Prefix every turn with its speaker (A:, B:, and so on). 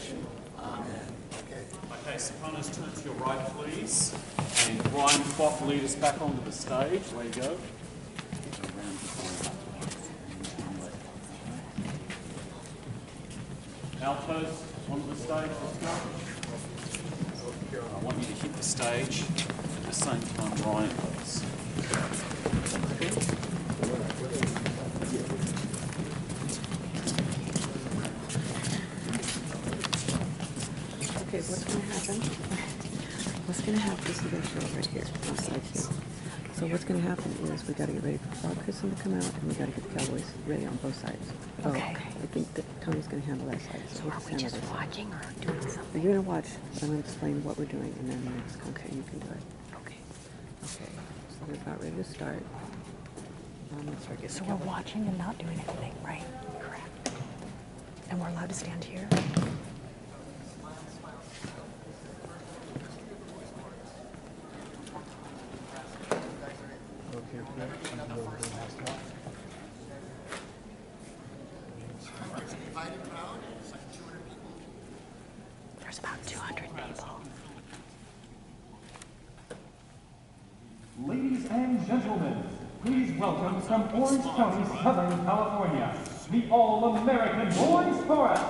A: salvation. Amen. Okay, Sopranos, turn to your right, please. And Ryan Foff, lead us back onto the stage. There you go. Alphas, onto the stage, I want you to hit the stage at the same time Ryan does.
B: Okay, what's gonna happen? What's gonna happen, this is gonna show right here, on slide two. So what's gonna happen is we gotta get ready for Bob Christian to come out and we gotta get the Cowboys ready on both sides. Oh,
C: Okay.
B: I think that Tony's gonna handle that side, so we'll
C: Are we just
B: this side.
C: watching or doing something?
B: You're gonna watch, but I'm gonna explain what we're doing and then next, okay, you can do it.
C: Okay.
B: Okay, so we're about ready to start. Um, let's start
C: So we're watching and not doing anything, right? Correct. And we're allowed to stand here? invited crowd. It's like 200 people. There's about 200 people.
D: Ladies and gentlemen, please welcome from Orange County, Southern California, the All-American Boys Chorus.